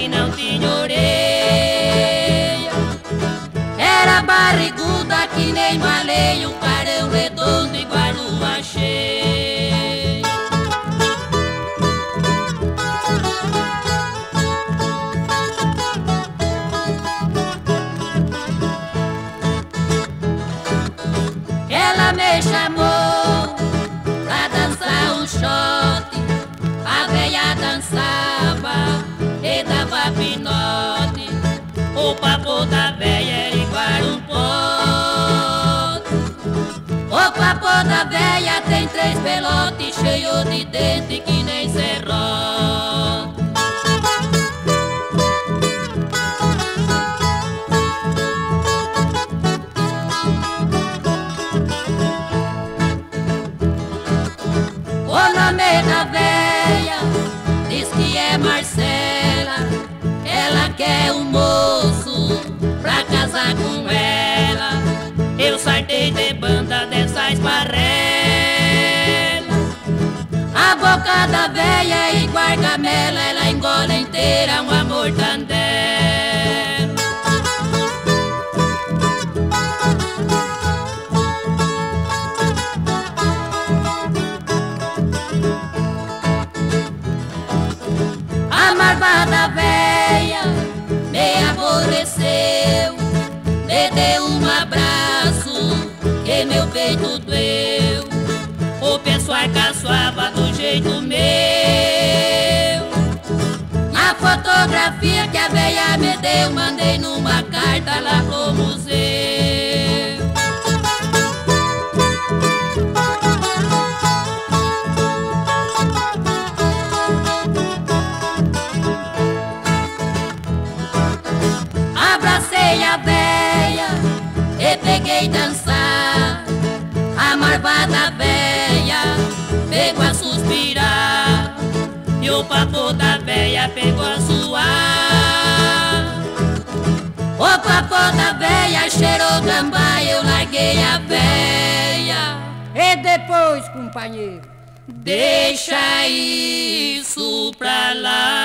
que não tinha orelha Era barriguda que nem baleia Um carão redondo igual O papo da veia era igual um pote. O papo da veia tem três pelotes cheio de dente que nem serrote. Da véia diz que é Marcela. Ela quer um moço com ela. Eu sartei de banda dessa esparrela. A boca da véia é igual gamela, ela engole inteira um amor tandela. A marvada véia abraço que meu peito doeu. O pessoal caçoava do jeito meu. A fotografia que a véia me deu, mandei numa carta lá pro museu. Peguei dançar. A marvada véia pegou a suspirar. E o papo da véia pegou a suar. O papo da véia cheirou gambá, eu larguei a véia. E depois, companheiro? Deixa isso pra lá.